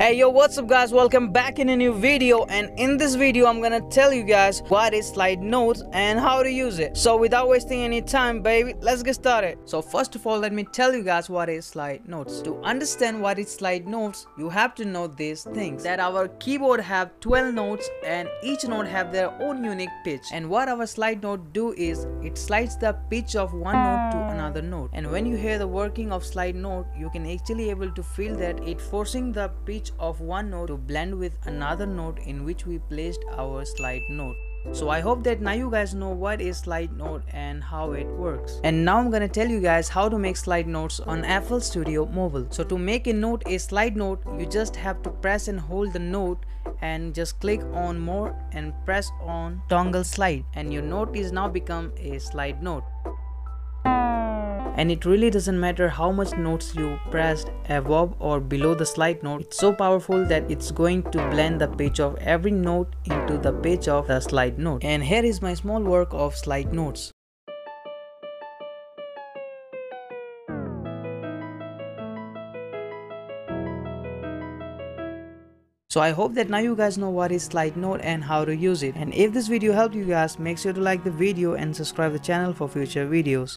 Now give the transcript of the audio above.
Hey yo what's up guys? Welcome back in a new video and in this video I'm gonna tell you guys what is slide notes and how to use it. So without wasting any time baby let's get started. So first of all let me tell you guys what is slide notes. To understand what is slide notes you have to know these things. That our keyboard have 12 notes and each note have their own unique pitch. And what our slide note do is it slides the pitch of one note to another note and when you hear the working of slide note you can actually able to feel that it forcing the pitch of one note to blend with another note in which we placed our slide note. So I hope that now you guys know what is slide note and how it works. And now I'm gonna tell you guys how to make slide notes on FL Studio Mobile. So to make a note a slide note, you just have to press and hold the note and just click on more and press on toggle slide and your note is now become a slide note and it really doesn't matter how much notes you pressed above or below the slide note it's so powerful that it's going to blend the pitch of every note into the pitch of the slide note and here is my small work of slide notes So I hope that now you guys know what is slide note and how to use it. And if this video helped you guys, make sure to like the video and subscribe the channel for future videos.